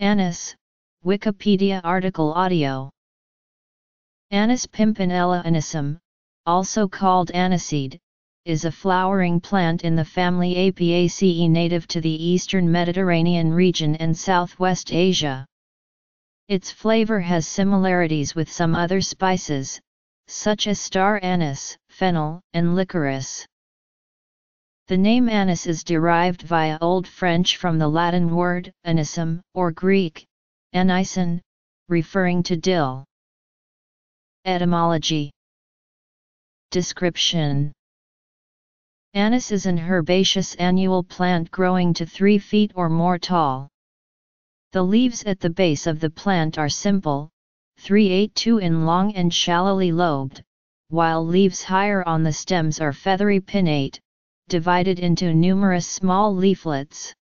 Anise, Wikipedia article audio. Anise pimpinella anisum, also called aniseed, is a flowering plant in the family Apiaceae native to the eastern Mediterranean region and southwest Asia. Its flavor has similarities with some other spices, such as star anise, fennel, and licorice. The name anise is derived via Old French from the Latin word anisum or Greek anison, referring to dill. Etymology Description Anise is an herbaceous annual plant growing to 3 feet or more tall. The leaves at the base of the plant are simple, 3-8-2 in long and shallowly lobed, while leaves higher on the stems are feathery pinnate, divided into numerous small leaflets.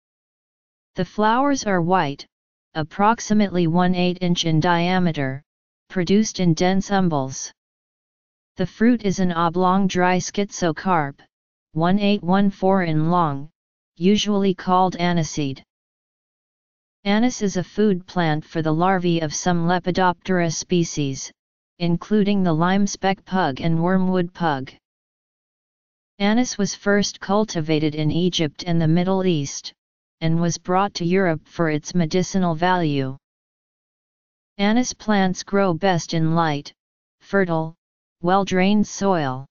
The flowers are white, approximately 1/8 inch in diameter, produced in dense umbels. The fruit is an oblong dry schizocarp, 1814 in long, usually called aniseed. Anise is a food plant for the larvae of some Lepidoptera species, including the lime-speck pug and wormwood pug. Anise was first cultivated in Egypt and the Middle East, and was brought to Europe for its medicinal value. Anise plants grow best in light, fertile, well-drained soil.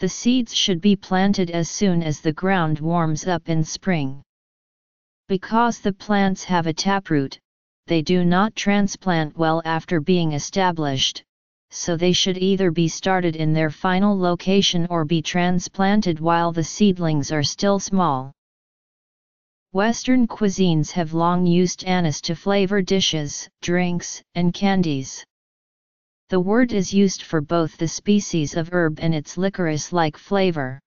The seeds should be planted as soon as the ground warms up in spring. Because the plants have a taproot, they do not transplant well after being established, so they should either be started in their final location or be transplanted while the seedlings are still small. Western cuisines have long used anise to flavor dishes, drinks, and candies. The word is used for both the species of herb and its licorice-like flavor.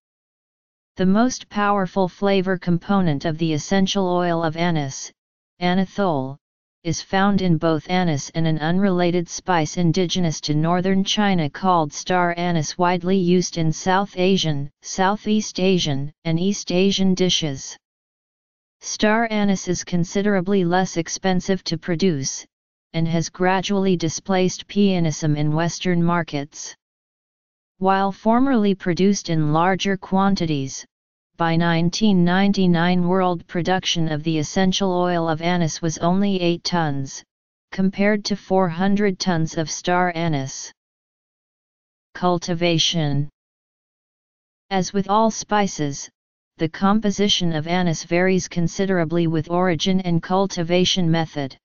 The most powerful flavor component of the essential oil of anise, anethole, is found in both anise and an unrelated spice indigenous to northern China called star anise widely used in South Asian, Southeast Asian, and East Asian dishes. Star anise is considerably less expensive to produce, and has gradually displaced P. anisum in Western markets. While formerly produced in larger quantities, by 1999 world production of the essential oil of anise was only 8 tons, compared to 400 tons of star anise. Cultivation As with all spices, the composition of anise varies considerably with origin and cultivation method.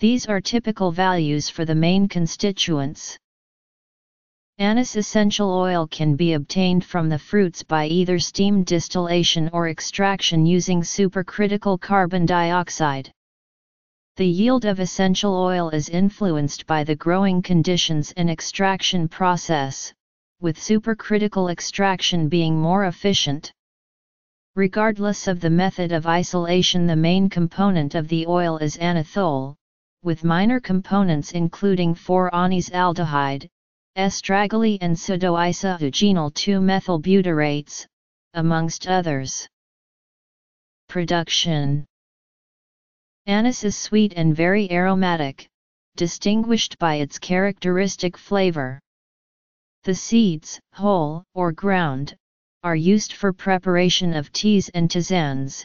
These are typical values for the main constituents. Anise essential oil can be obtained from the fruits by either steam distillation or extraction using supercritical carbon dioxide. The yield of essential oil is influenced by the growing conditions and extraction process, with supercritical extraction being more efficient. Regardless of the method of isolation the main component of the oil is anethole, with minor components including 4-anise estragole and pseudoisoeugenyl 2-methylbutyrates, amongst others. Production Anise is sweet and very aromatic, distinguished by its characteristic flavor. The seeds, whole or ground, are used for preparation of teas and tisanes,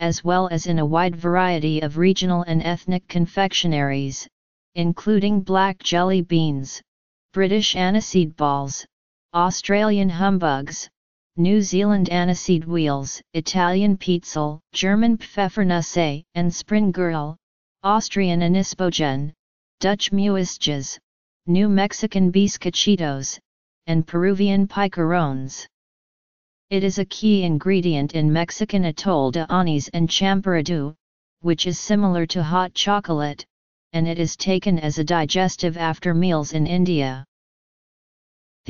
as well as in a wide variety of regional and ethnic confectionaries, including black jelly beans, British aniseed balls, Australian humbugs, New Zealand aniseed wheels, Italian pizzelle, German Pfeffernusse, and Springerle, Austrian Anisbogen, Dutch Muisjes, New Mexican Bizcochitos, and Peruvian picarones. It is a key ingredient in Mexican atole de anís and champurrado, which is similar to hot chocolate, and it is taken as a digestive after meals in India.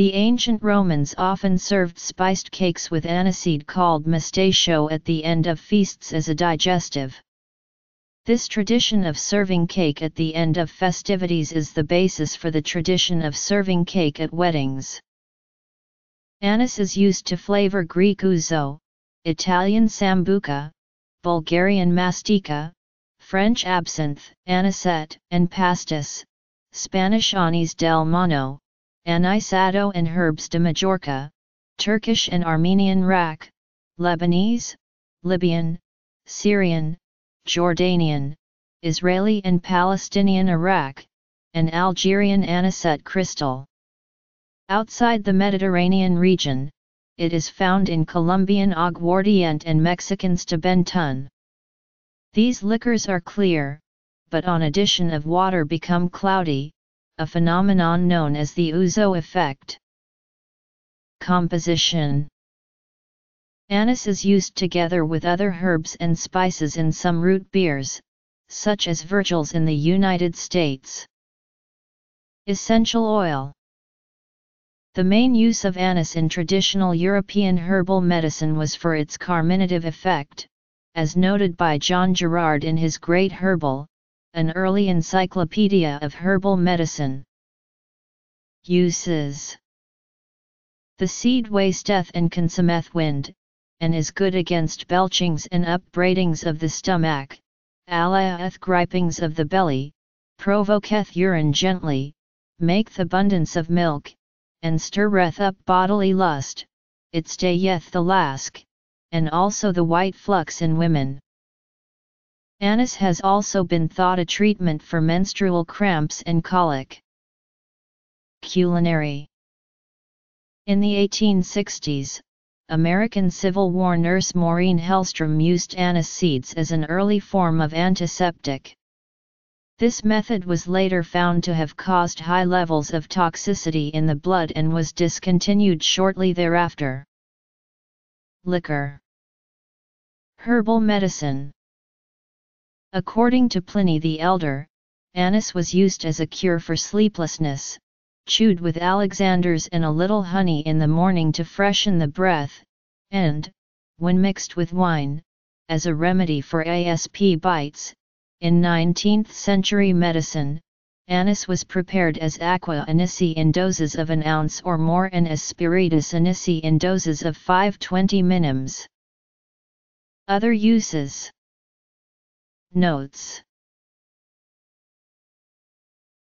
The ancient Romans often served spiced cakes with aniseed called mastachio at the end of feasts as a digestive. This tradition of serving cake at the end of festivities is the basis for the tradition of serving cake at weddings. Anise is used to flavor Greek ouzo, Italian sambuca, Bulgarian mastika, French absinthe, anisette, and pastis, Spanish anís del mono, anisado and herbs de Majorca, Turkish and Armenian rak, Lebanese, Libyan, Syrian, Jordanian, Israeli and Palestinian arak, and Algerian anisette crystal. Outside the Mediterranean region, it is found in Colombian aguardiente and Mexican tabentún. These liquors are clear, but on addition of water become cloudy, a phenomenon known as the ouzo effect. Composition Anise is used together with other herbs and spices in some root beers, such as Virgil's in the United States. Essential oil The main use of anise in traditional European herbal medicine was for its carminative effect, as noted by John Gerard in his Great Herbal, an early encyclopedia of herbal medicine. Uses The seed wasteth and consumeth wind, and is good against belchings and upbraidings of the stomach, allayeth gripings of the belly, provoketh urine gently, maketh abundance of milk, and stirreth up bodily lust, it stayeth the lask, and also the white flux in women. Anise has also been thought a treatment for menstrual cramps and colic. Culinary In the 1860s, American Civil War nurse Maureen Hellstrom used anise seeds as an early form of antiseptic. This method was later found to have caused high levels of toxicity in the blood and was discontinued shortly thereafter. Liquor Herbal medicine According to Pliny the Elder, anise was used as a cure for sleeplessness, chewed with Alexander's and a little honey in the morning to freshen the breath, and, when mixed with wine, as a remedy for ASP bites. In 19th century medicine, anise was prepared as aqua anisi in doses of an ounce or more and as spiritus anisi in doses of 520 minims. Other uses Notes